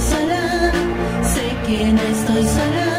sola, sé que no estoy sola.